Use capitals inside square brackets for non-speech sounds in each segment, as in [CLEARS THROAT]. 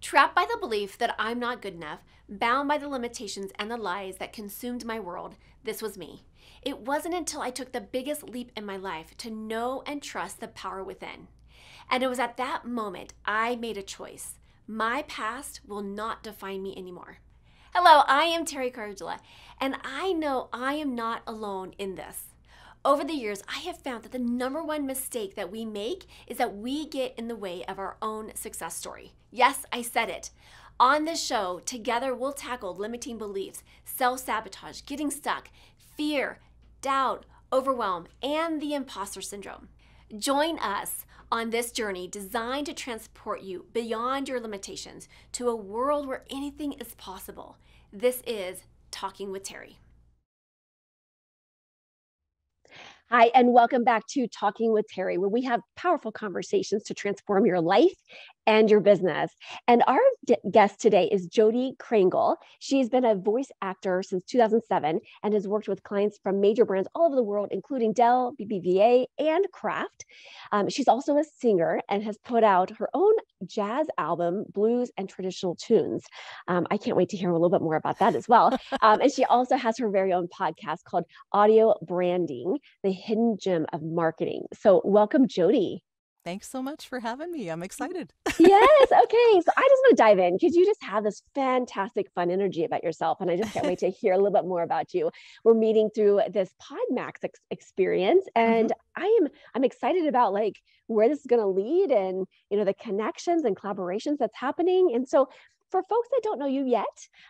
Trapped by the belief that I'm not good enough, bound by the limitations and the lies that consumed my world, this was me. It wasn't until I took the biggest leap in my life to know and trust the power within. And it was at that moment I made a choice. My past will not define me anymore. Hello, I am Teri Cardula, and I know I am not alone in this. Over the years, I have found that the number one mistake that we make is that we get in the way of our own success story. Yes, I said it. On this show, together we'll tackle limiting beliefs, self sabotage, getting stuck, fear, doubt, overwhelm, and the imposter syndrome. Join us on this journey designed to transport you beyond your limitations to a world where anything is possible. This is Talking with Teri. Hi, and welcome back to Talking with Teri, where we have powerful conversations to transform your life and your business. And our d- guest today is Jodi Krangle. She's been a voice actor since 2007 and has worked with clients from major brands all over the world, including Dell, BBVA, and Kraft. Um, she's also a singer and has put out her own jazz album, Blues and Traditional Tunes. Um, I can't wait to hear a little bit more about that as well. [LAUGHS] Um, and she also has her very own podcast called Audio Branding, the hidden gem of marketing. So, welcome, Jodi. Thanks so much for having me. I'm excited. yes. [LAUGHS] Okay. So I just want to dive in because you just have this fantastic, fun energy about yourself. And I just can't wait to hear a little bit more about you. We're meeting through this PodMatch ex- experience. And mm-hmm. I am, I'm excited about like where this is going to lead and, you know, the connections and collaborations that's happening. And so for folks that don't know you yet,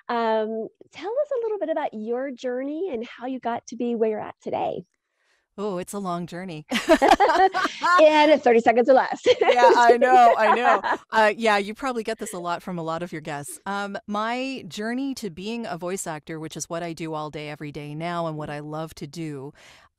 um, tell us a little bit about your journey and how you got to be where you're at today. Oh, it's a long journey. [LAUGHS] and it's 30 seconds or less. yeah, I know. I know. [LAUGHS] Uh, yeah, you probably get this a lot from a lot of your guests. Um, my journey to being a voice actor, which is what I do all day, every day now, and what I love to do,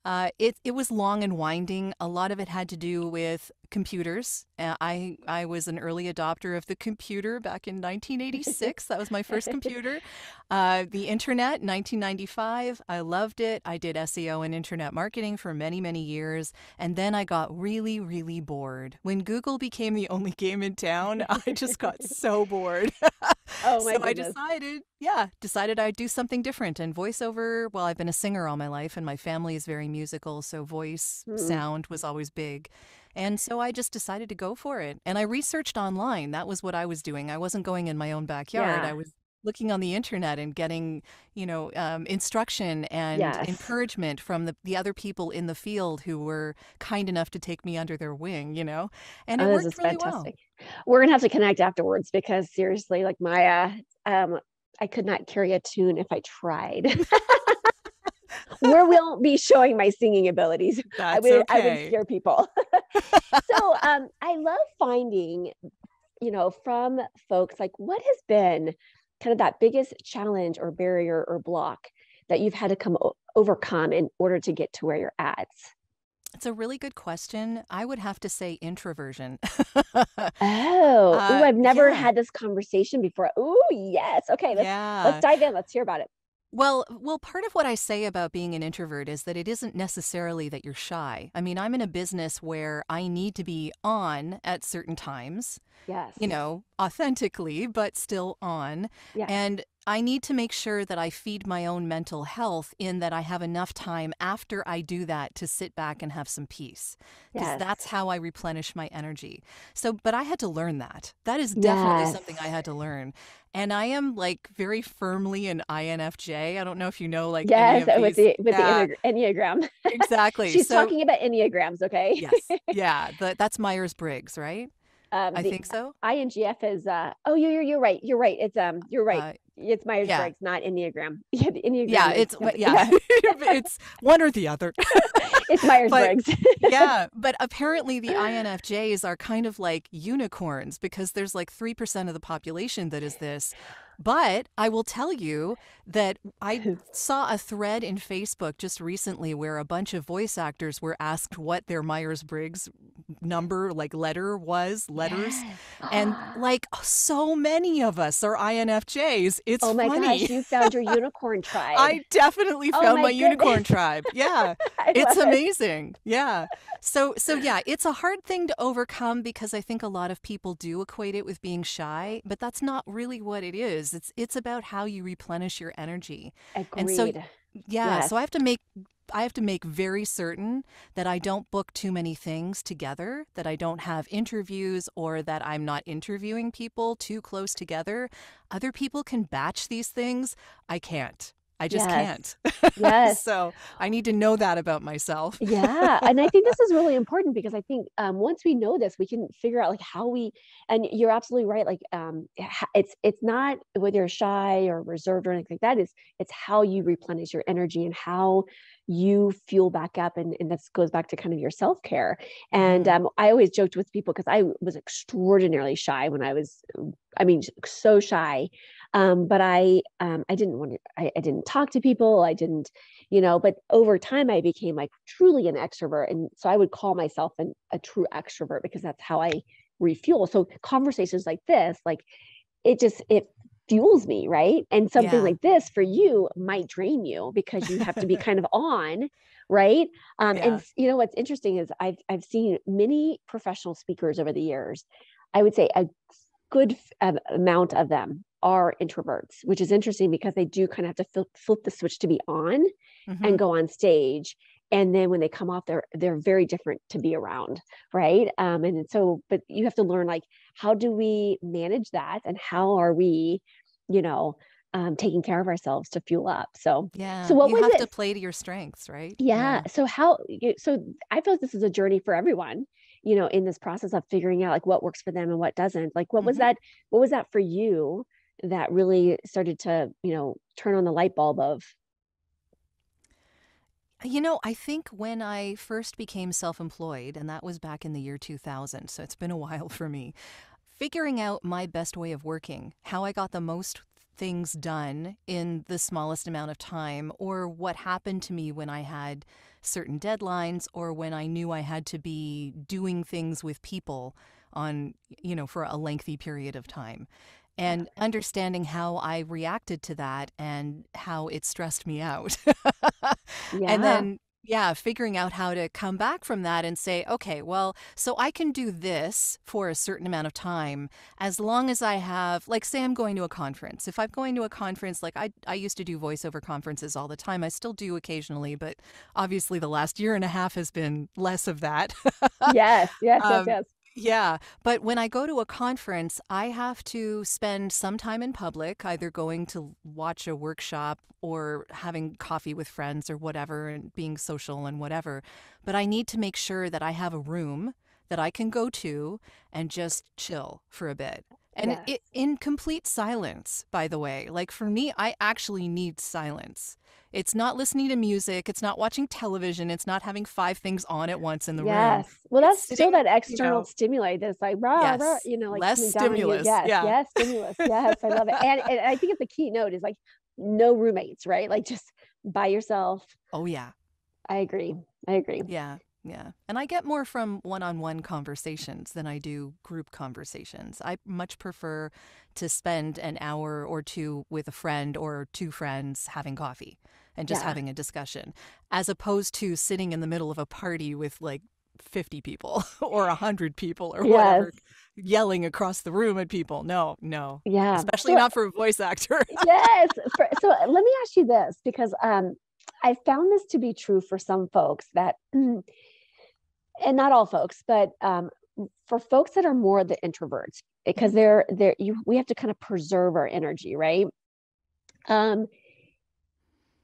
uh, it it was long and winding. A lot of it had to do with computers. Uh, I I was an early adopter of the computer back in [LAUGHS] 1986. that was my first computer. [LAUGHS] Uh, the internet, 1995. I loved it. I did SEO and internet marketing for many many years, and then I got really really bored when Google became the only game in town. I just got so bored. [LAUGHS] oh my so goodness. I decided, yeah, decided I'd do something different. And voiceover. Well, I've been a singer all my life, and my family is very musical, so voice mm. sound was always big. And so I just decided to go for it. And I researched online. That was what I was doing. I wasn't going in my own backyard. Yeah. I was looking on the internet and getting, you know, um, instruction and yes. encouragement from the, the other people in the field who were kind enough to take me under their wing, you know, and it oh, worked really fantastic. well. We're gonna have to connect afterwards because seriously, like uh, um, I could not carry a tune if I tried. [LAUGHS] where we won't be showing my singing abilities. [LAUGHS] That's I would, okay. I would scare people. [LAUGHS] so um, I love finding, you know, from folks like what has been kind of that biggest challenge or barrier or block that you've had to come overcome in order to get to where you're at. It's a really good question. I would have to say introversion. oh, uh, Ooh, I've never yeah. had this conversation before. Oh, yes. Okay, let's, yeah. let's dive in. Let's hear about it. Well, well, part of what I say about being an introvert is that it isn't necessarily that you're shy. I mean, I'm in a business where I need to be on at certain times. Yes. You know, authentically, but still on. Yeah. And I need to make sure that I feed my own mental health in that I have enough time after I do that to sit back and have some peace. Because Yes. that's how I replenish my energy. So, but I had to learn that. That is definitely Yes. something I had to learn. And I am like very firmly an INFJ. I don't know if you know like any Yes, with these. the with Yeah, the Enneagram. [LAUGHS] exactly. She's So, talking about Enneagrams, okay? yes. [LAUGHS] Yeah, the, that's Myers Briggs, right? Um, I think so. INGF is uh oh you're you're, you're right. You're right. It's um you're right. It's Myers yeah. Briggs, not Enneagram. [LAUGHS] Yeah, the Enneagram. yeah, it's [LAUGHS] yeah, [LAUGHS] it's one or the other. it's Myers Briggs. yeah, but apparently the [SIGHS] INFJs are kind of like unicorns because there's like 3% of the population that is this. But I will tell you that I [LAUGHS] saw a thread in Facebook just recently where a bunch of voice actors were asked what their Myers Briggs number, like letter was, letters. Yes. And [GASPS] like so many of us are INFJs. It's oh my funny. gosh, you found your [LAUGHS] unicorn tribe. I definitely Oh found my my, unicorn tribe. Yeah. [LAUGHS] It's love it. amazing. Yeah. So so yeah, it's a hard thing to overcome because I think a lot of people do equate it with being shy, but that's not really what it is. It's it's about how you replenish your energy. Agreed. And so Yeah, Yes. so I have to make I have to make very certain that I don't book too many things together, that I don't have interviews or that I'm not interviewing people too close together. Other people can batch these things. I can't. I just Yes. can't. [LAUGHS] Yes. so I need to know that about myself. yeah and i think this is really [LAUGHS] important because i think um, once we know this we can figure out like how we and you're absolutely right like um, it's it's not whether you're shy or reserved or anything like that is it's how you replenish your energy and how you fuel back up and, and this goes back to kind of your self-care and Mhm. um, i always joked with people because i was extraordinarily shy when i was i mean so shy um, but i um, i didn't want to I, I didn't talk to people i didn't you know but over time i became like truly an extrovert and so i would call myself an, a true extrovert because that's how i refuel so conversations like this like it just it fuels me right and something Yeah. like this for you might drain you because you have to be kind of on right um Yeah. and you know what's interesting is i've i've seen many professional speakers over the years i would say a good f- amount of them are introverts which is interesting because they do kind of have to flip, flip the switch to be on Mhm. and go on stage and then when they come off they're they're very different to be around right um and so but you have to learn like how do we manage that and how are we you know um taking care of ourselves to fuel up so Yeah. so what you was have it to play to your strengths, right? yeah so how so i feel like this is a journey for everyone you know in this process of figuring out like what works for them and what doesn't like what was Mhm. that what was that for you that really started to you know turn on the light bulb of You know, I think when I first became self employed, and that was back in the year 2000, so it's been a [LAUGHS] while for me, figuring out my best way of working, how I got the most things done in the smallest amount of time, or what happened to me when I had certain deadlines, or when I knew I had to be doing things with people on, you know, for a lengthy period of time. And understanding how I reacted to that and how it stressed me out. [LAUGHS] yeah And then, yeah, figuring out how to come back from that and say, okay, well, so I can do this for a certain amount of time as long as I have, like, say I'm going to a conference. If I'm going to a conference, like I, I used to do voiceover conferences all the time. I still do occasionally, but obviously the last year and a half has been less of that. yes yes yes [LAUGHS] Um, yes Yeah, but when I go to a conference, I have to spend some time in public, either going to watch a workshop or having coffee with friends or whatever and being social and whatever. But I need to make sure that I have a room that I can go to and just chill for a bit. And Yes. it, in complete silence, by the way. Like for me, I actually need silence. It's not listening to music, it's not watching television, it's not having five things on at once in the room. Yes. Well, that's It's still that external know- stimuli that's like, rah, rah, you know, like Less coming down on you. stimulus. Yes. Yeah. Yes. Stimulus. Yes. I love it. And, and I think it's the keynote is like no roommates, right? Like just by yourself. Oh, yeah. I agree. I agree. Yeah, yeah. And I get more from one on one conversations than I do group conversations. I much prefer to spend an hour or two with a friend or two friends having coffee and just Yeah. having a discussion, as opposed to sitting in the middle of a party with like 50 people [LAUGHS] or 100 people or whatever, yelling across the room at people. No, no. Yeah. Especially So- not for a voice actor. yes. [LAUGHS] For, so let me ask you this because um, I found this to be true for some folks that, [CLEARS THROAT] and not all folks, but um, for folks that are more the introverts, because they're they're you we have to kind of preserve our energy, right? Um,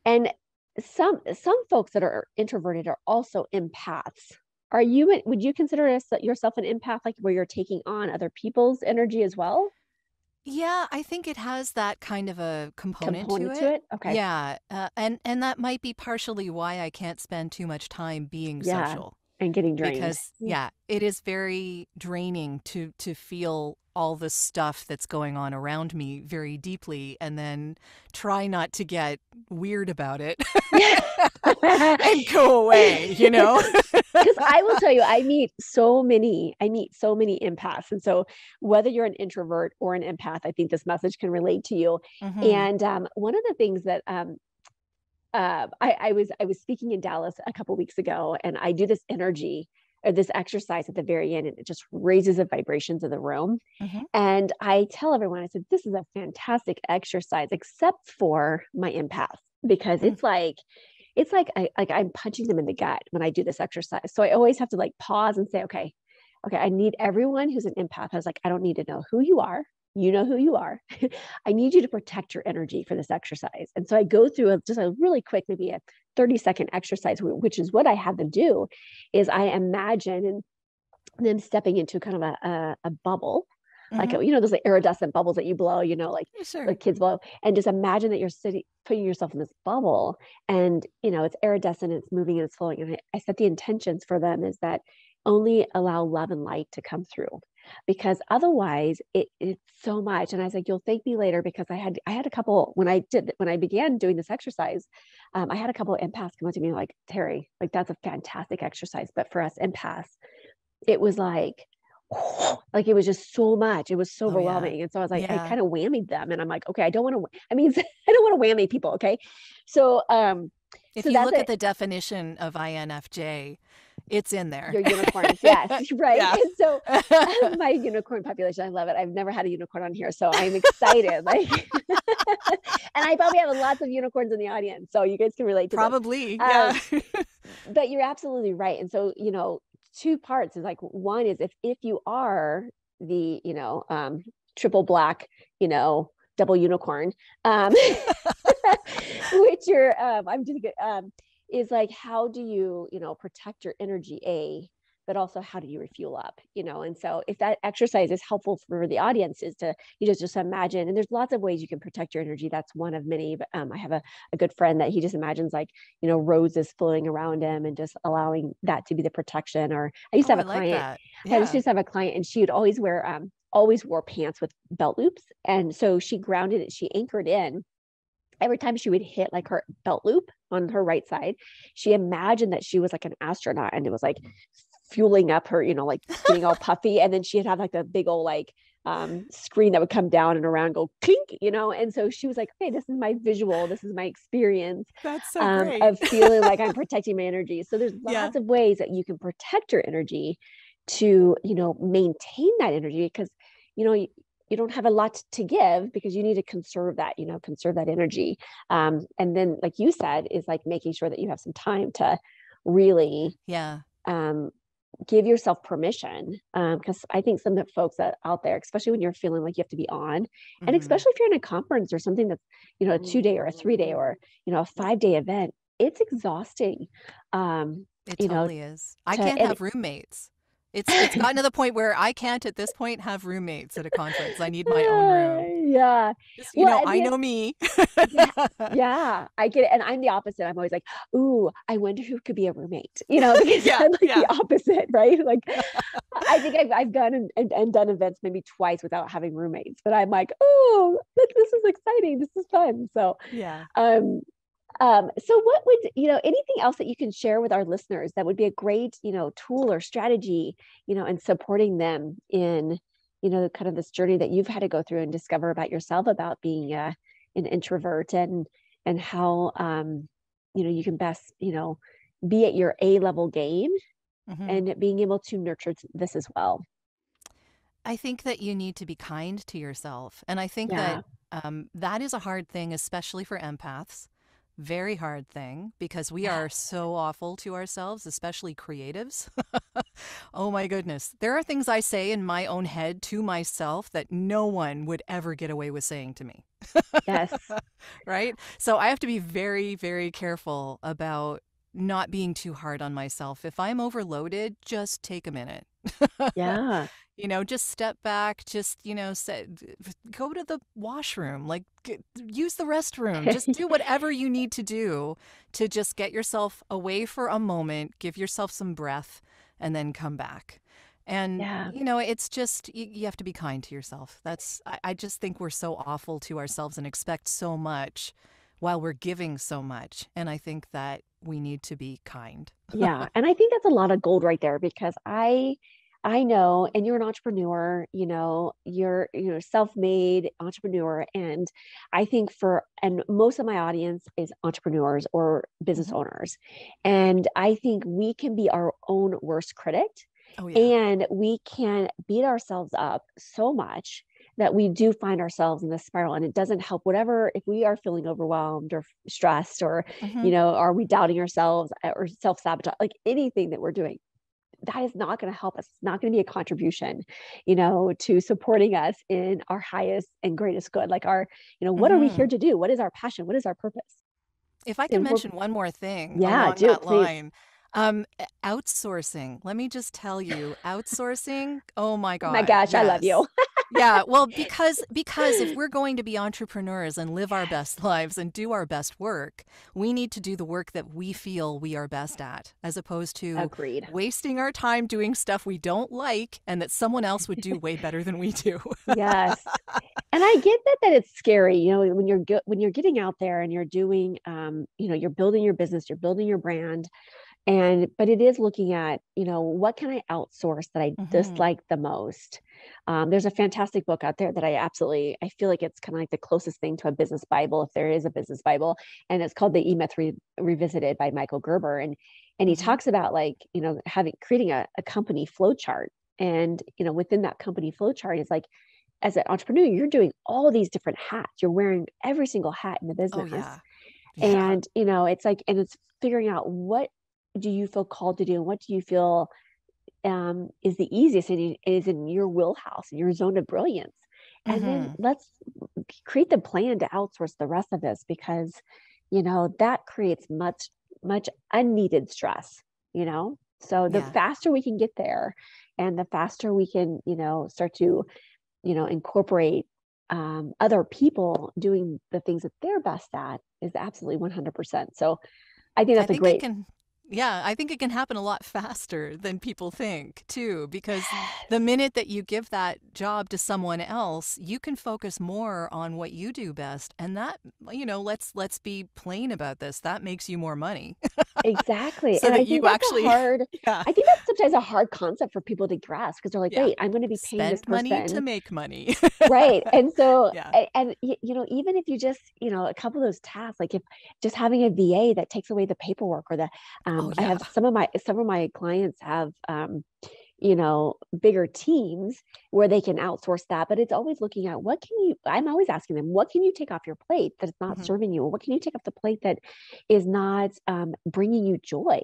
and some some folks that are introverted are also empaths. Are you? Would you consider yourself an empath, like where you're taking on other people's energy as well? Yeah, I think it has that kind of a component, to it. Okay. Yeah, uh, and and that might be partially why I can't spend too much time being Yeah, social And getting drained. because Yeah. it is very draining to to feel all the stuff that's going on around me very deeply and then try not to get weird about it [LAUGHS] and go away, [LAUGHS] you know? [LAUGHS] Because I will tell you, I meet so many, I meet so many empaths. And so whether you're an introvert or an empath, I think this message can relate to you. Mm-hmm. And um, one of the things that um, uh, I, I, was I was speaking in Dallas a couple weeks ago, and I do this energy or this exercise at the very end, and it just raises the vibrations of the room. Mm-hmm. And I tell everyone, I said, this is a fantastic exercise, except for my empath, because mm-hmm. it's like it's like I like I'm punching them in the gut when I do this exercise. So I always have to like pause and say, okay, okay, I need everyone who's an empath. I was like, I don't need to know who you are. You know who you are. [LAUGHS] I need you to protect your energy for this exercise. And so I go through a, just a really quick, maybe a 30 second exercise, which is what I have them do, is I imagine and them stepping into kind of a, a, a bubble mm-hmm. like you know those like iridescent bubbles that you blow you know like sure. like kids blow and just imagine that you're sitting putting yourself in this bubble and you know it's iridescent it's moving and it's flowing and I, I set the intentions for them is that only allow love and light to come through because otherwise it, it's so much and i was like you'll thank me later because i had i had a couple when i did when i began doing this exercise um, i had a couple of empaths come up to me like teri like that's a fantastic exercise but for us empaths it was like [SIGHS] like it was just so much. It was so oh, overwhelming. Yeah. And so I was like, yeah. I kind of whammied them. And I'm like, okay, I don't want to, I mean, [LAUGHS] I don't want to whammy people. Okay. So, um, if so you look at the definition of INFJ, it's in there. Your unicorns, [LAUGHS] yes, [LAUGHS] right. Yeah. And so [LAUGHS] my unicorn population, I love it. I've never had a unicorn on here, so I'm excited. like, and I probably have lots of unicorns in the audience, so you guys can relate to probably. Yeah. Um, but you're absolutely right. And so, you know, two parts is like one is if if you are the you know um triple black you know double unicorn um which you're um i'm just um is like how do you you know protect your energy a but also how do you refuel up you know and so if that exercise is helpful for the audience is to you just just imagine and there's lots of ways you can protect your energy that's one of many but um, i have a, a good friend that he just imagines like you know roses flowing around him and just allowing that to be the protection or i used to oh, have a client like yeah. i used to have a client and she would always wear um always wore pants with belt loops and so she grounded it she anchored in every time she would hit like her belt loop on her right side, she imagined that she was like an astronaut and it was like fueling up her, you know, like getting all [LAUGHS] puffy. And then she'd have like a big old like um, screen that would come down and around, go clink, you know. And so she was like, "Okay, this is my visual. This is my experience That's so um, of feeling like I'm [LAUGHS] protecting my energy." So there's lots yeah. of ways that you can protect your energy to, you know, maintain that energy because, you know, you, you don't have a lot to give because you need to conserve that, you know, conserve that energy. Um, and then, like you said, is like making sure that you have some time to really, yeah, um, give yourself permission because um, i think some of the folks that out there especially when you're feeling like you have to be on mm-hmm. and especially if you're in a conference or something that's you know a two day or a three day or you know a five day event it's exhausting um it totally know, is i to, can't have roommates it's it's gotten to the point where I can't at this point have roommates at a conference. I need my own room. Yeah. Just, you well, know, I, know me. yeah, [LAUGHS] yeah, I get it. And I'm the opposite. I'm always like, ooh, I wonder who could be a roommate, you know, [LAUGHS] because yeah, I'm like yeah. the opposite, right? Like [LAUGHS] I think I've, I've gone and, and, and, done events maybe twice without having roommates, but I'm like, oh, this is exciting. This is fun. So yeah. Um, um, so what would, you know, anything else that you can share with our listeners that would be a great, you know, tool or strategy, you know, in supporting them in, you know, kind of this journey that you've had to go through and discover about yourself about being uh, an introvert and, and how, um, you know, you can best, you know, be at your A level game mm-hmm. and being able to nurture this as well. I think that you need to be kind to yourself. And I think yeah. that um, that is a hard thing, especially for empaths very hard thing because we are so awful to ourselves, especially creatives. [LAUGHS] oh my goodness. There are things I say in my own head to myself that no one would ever get away with saying to me. yes. [LAUGHS] right? So I have to be very, very careful about not being too hard on myself. If I'm overloaded, just take a minute. Yeah [LAUGHS] you know just step back just you know say, go to the washroom like use the restroom just do [LAUGHS] whatever you need to do to just get yourself away for a moment give yourself some breath and then come back And, Yeah. you know, it's just, you, you have to be kind to yourself. That's, I, I just think we're so awful to ourselves and expect so much while we're giving so much. And I think that we need to be kind. Yeah. And I think that's a lot of gold right there because I I know, and you're an entrepreneur, you know, you're, you know, self-made entrepreneur. And I think for, and most of my audience is entrepreneurs or business Mhm. owners. And I think we can be our own worst critic Oh, yeah. and we can beat ourselves up so much that we do find ourselves in this spiral and it doesn't help whatever if we are feeling overwhelmed or stressed or Mhm. you know are we doubting ourselves uh, or self-sabotage like anything that we're doing that is not going to help us it's not going to be a contribution you know to supporting us in our highest and greatest good like our you know what are we Mhm. here to do what is our passion what is our purpose If I can mention one more thing yeah along do that please line, um, outsourcing. Let me just tell you, outsourcing. Oh my gosh. my God, gosh i love you [LAUGHS] Yeah, well, [LAUGHS] because because if we're going to be entrepreneurs and live our best [LAUGHS] lives and do our best work, we need to do the work that we feel we are best at, as opposed to agreed. wasting our time doing stuff we don't like and that someone else would do way better than we do. yes. [LAUGHS] And i get that that it's scary you know when you're when you're getting out there and you're doing um you know you're building your business you're building your brand and but it is looking at you know what can i outsource that i Mhm. dislike the most um, there's a fantastic book out there that i absolutely i feel like it's kind of like the closest thing to a business bible if there is a business bible and it's called the e-myth Re- revisited by michael gerber and and he Mhm. talks about like you know having creating a, a company flow chart and you know within that company flow chart is like as an entrepreneur you're doing all these different hats you're wearing every single hat in the Oh business yeah. Yeah. and you know it's like and it's figuring out what do you feel called to do and what do you feel um, is the easiest and is in your wheelhouse your zone of brilliance and then Mhm. let's create the plan to outsource the rest of this because you know that creates much much unneeded stress you know so the Yeah. faster we can get there and the faster we can you know start to you know incorporate um, other people doing the things that they're best at is absolutely 100% so i think I that's a think it great can yeah, I think it can happen a lot faster than people think too, because the minute that you give that job to someone else, you can focus more on what you do best. And that, you know, let's let's be plain about this. That makes you more money. exactly [LAUGHS] So and i think you that's actually hard [LAUGHS] yeah. i think that's sometimes a hard concept for people to grasp because they're like Yeah. wait i'm going to be paying this Spend money to make money. right [LAUGHS] and so Yeah. and you know even if you just you know a couple of those tasks like if just having a va that takes away the paperwork or the um, Oh i have some of my some of my clients have um, you know bigger teams where they can outsource that but it's always looking at what can you i'm always asking them what can you take off your plate that's not Mhm. serving you what can you take off the plate that is not um, bringing you joy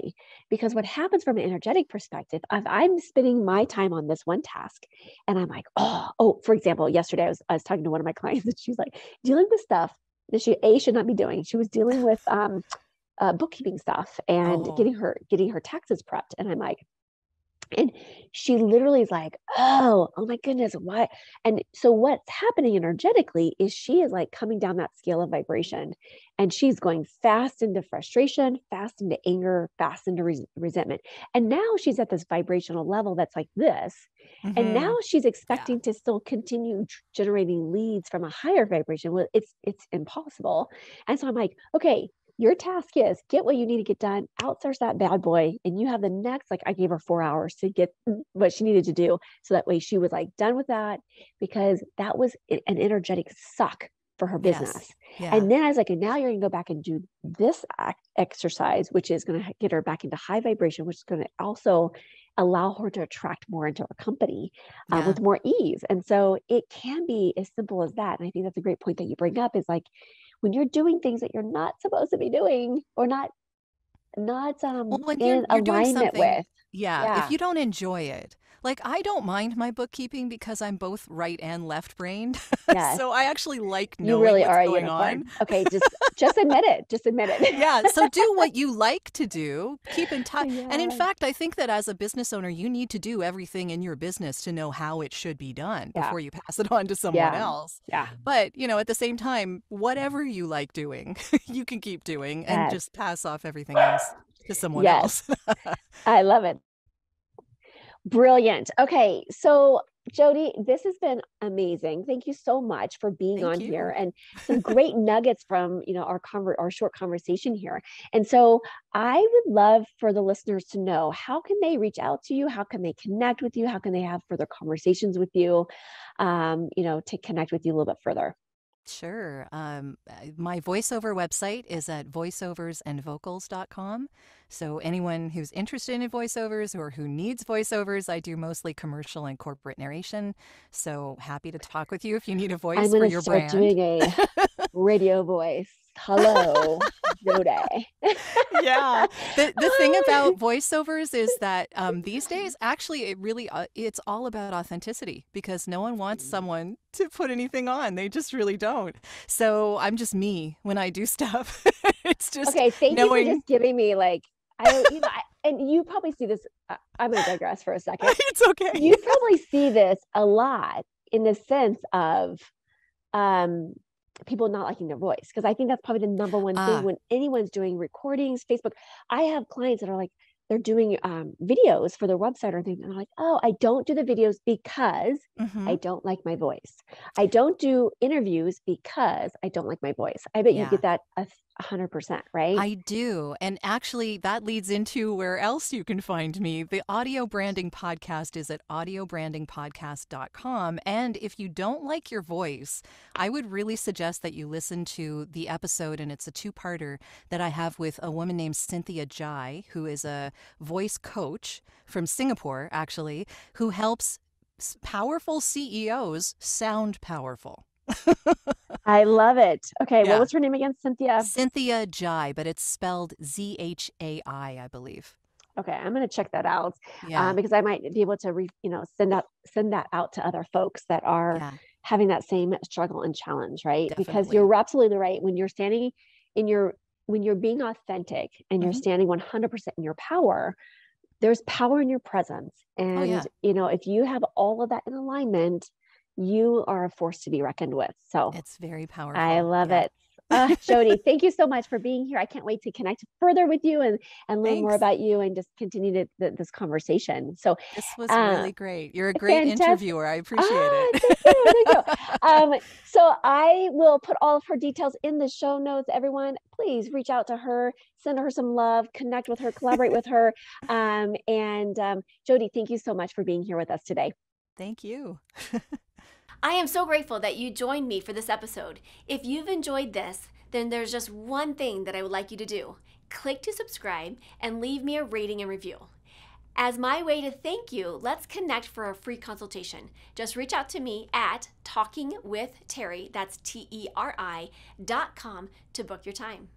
because what happens from an energetic perspective if i'm spending my time on this one task and i'm like oh oh for example yesterday i was, I was talking to one of my clients [LAUGHS] and she's like dealing with stuff that she a should not be doing she was dealing with um, uh, bookkeeping stuff and Oh. getting her getting her taxes prepped and i'm like and she literally is like oh oh my goodness why? And so what's happening energetically is she is like coming down that scale of vibration and she's going fast into frustration fast into anger fast into res- resentment. And now she's at this vibrational level that's like this and Mhm. now she's expecting to still continue generating leads from a higher vibration. Well it's it's impossible. And so i'm like okay your task is get what you need to get done outsource that bad boy and you have the next like i gave her four hours to get what she needed to do so that way she was like done with that because that was an energetic suck for her Yes. business Yeah. and then I was like, and now you're going to go back and do this exercise, which is going to get her back into high vibration, which is going to also allow her to attract more into her company uh, Yeah. with more ease. And so it can be as simple as that. And I think that's a great point that you bring up is like when you're doing things that you're not supposed to be doing or not not um Well, when you're in you're doing alignment something, with. yeah, Yeah. if you don't enjoy it, like I don't mind my bookkeeping because I'm both right and left brained. [LAUGHS] Yes. So I actually like knowing You really what's are going on. Okay, just just admit it. Just admit it. [LAUGHS] Yeah, so do [LAUGHS] what you like to do. Keep in oh, touch. And in fact, I think that as a business owner, you need to do everything in your business to know how it should be done Yeah. before you pass it on to someone Yeah. else. Yeah. But, you know, at the same time, whatever you like doing, you can keep doing and Yes. just pass off everything else to someone Yes. else. I love it. Brilliant. Okay. So, Jodi, this has been amazing. Thank you so much for being Thank on you. here and some [LAUGHS] great nuggets from, you know, our conver- our short conversation here. And so, I would love for the listeners to know how can they reach out to you? How can they connect with you? How can they have further conversations with you? Um, you know, to connect with you a little bit further. Sure. Um, uh, my voiceover website is at voiceoversandvocals.com. So anyone who's interested in voiceovers or who needs voiceovers, I do mostly commercial and corporate narration. So happy to talk with you if you need a voice I'm for your start brand. doing a radio voice. Hello, [LAUGHS] Jodi. yeah. The the thing about [LAUGHS] voiceovers is that um, these days, actually, it really uh, it's all about authenticity because no one wants someone to put anything on. They just really don't. So I'm just me when I do [LAUGHS] stuff. it's just Okay, thank you for just giving me like I, you know, I, and you probably see this. I- I'm going to digress for a [LAUGHS] second. it's okay. You probably see this a lot in the sense of um, people not liking their voice because I think that's probably the number one Ah. thing when anyone's doing recordings, Facebook. I have clients that are like they're doing um, videos for their website or things, and they're like, "Oh, I don't do the videos because Mhm. I don't like my voice. I don't do interviews because I don't like my voice." I bet you get that a hundred percent, right? I do. And actually, that leads into where else you can find me. The Audio Branding Podcast is at audiobrandingpodcast.com. And if you don't like your voice, I would really suggest that you listen to the episode, and it's a two parter that I have with a woman named Cynthia Zhai, who is a voice coach from Singapore, actually, who helps powerful CEOs sound powerful. [LAUGHS] I love it. Okay, Yeah. what was her name again? Cynthia. Cynthia Zhai, but it's spelled Z H A I, I believe. Okay, I'm going to check that out Yeah. um, because I might be able to, re, you know, send out send that out to other folks that are yeah. having that same struggle and challenge, right? Because you're absolutely right. When you're standing in your when you're being authentic and you're Mhm. standing 100% in your power, there's power in your presence, and Oh, you know, if you have all of that in alignment, you are a force to be reckoned with. So It's very powerful. I love yeah. it. Uh, Jodi, thank you so much for being here. I can't wait to connect further with you and and learn more about you and just continue to, th- this conversation. So, This was Uh, really great. You're a great fantastic. interviewer. I appreciate ah, it. thank you, thank you. [LAUGHS] Um, so I will put all of her details in the show notes. Everyone, please reach out to her, send her some love, connect with her, collaborate with her. Um, and um, Jodi, thank you so much for being here with us today. Thank you. [LAUGHS] I am so grateful that you joined me for this episode. If you've enjoyed this, then there's just one thing that I would like you to do click to subscribe and leave me a rating and review. As my way to thank you, let's connect for a free consultation. Just reach out to me at Talking with Teri, that's T E R I, dot com to book your time.